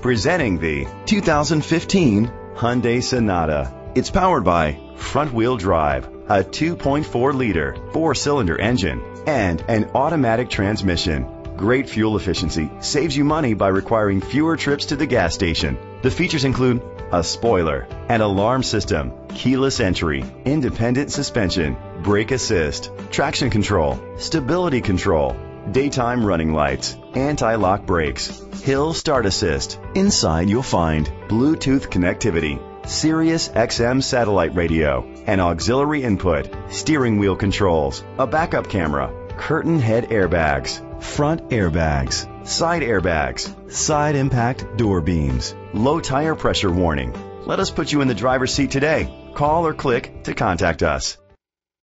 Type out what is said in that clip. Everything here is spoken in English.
Presenting the 2015 Hyundai Sonata. It's powered by front wheel drive, a 2.4 liter four cylinder engine, and an automatic transmission. Great fuel efficiency saves you money by requiring fewer trips to the gas station. The features include a spoiler, an alarm system, keyless entry, independent suspension, brake assist, traction control, stability control, daytime running lights, anti-lock brakes, hill start assist. Inside you'll find Bluetooth connectivity, Sirius XM satellite radio, an auxiliary input, steering wheel controls, a backup camera, curtain head airbags, front airbags, side airbags, side impact door beams, low tire pressure warning. Let us put you in the driver's seat today. Call or click to contact us.